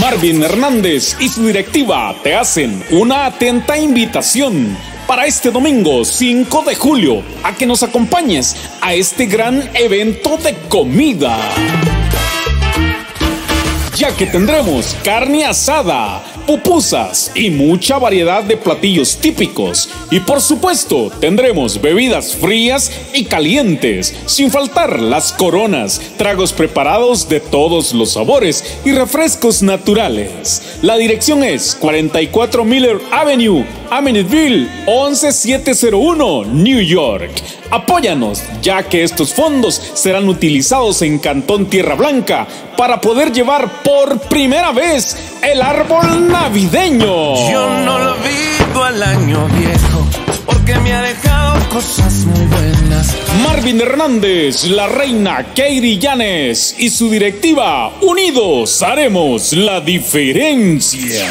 Marvin Hernández y su directiva te hacen una atenta invitación para este domingo 5 de julio a que nos acompañes a este gran evento de comida. Ya que tendremos carne asada, pupusas y mucha variedad de platillos típicos. Y por supuesto, tendremos bebidas frías y calientes, sin faltar las coronas, tragos preparados de todos los sabores y refrescos naturales. La dirección es 44 Miller Avenue, Amityville 11701, New York. Apóyanos, ya que estos fondos serán utilizados en Cantón Tierra Blanca para poder llevar por primera vez el árbol navideño. Yo no lo vivo al año viejo, porque me ha dejado cosas muy buenas. Marvin Hernández, la reina Katie Llanes y su directiva, unidos haremos la diferencia.